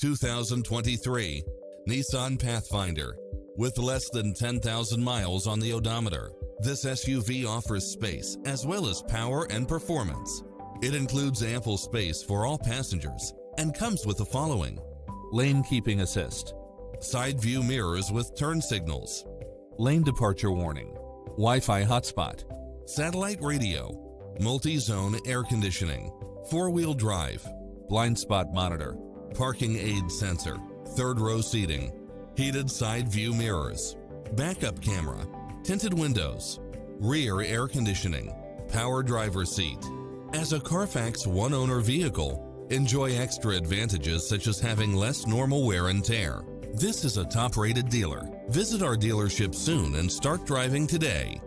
2023 Nissan Pathfinder. With less than 10,000 miles on the odometer, this SUV offers space as well as power and performance. It includes ample space for all passengers and comes with the following. Lane keeping assist, side view mirrors with turn signals, lane departure warning, Wi Fi hotspot, satellite radio, multi zone air conditioning, four wheel drive, blind spot monitor, parking aid sensor, third row seating, heated side view mirrors, backup camera, tinted windows, rear air conditioning, power driver seat. As a Carfax one owner vehicle, enjoy extra advantages such as having less normal wear and tear. This is a top rated dealer. Visit our dealership soon and start driving today.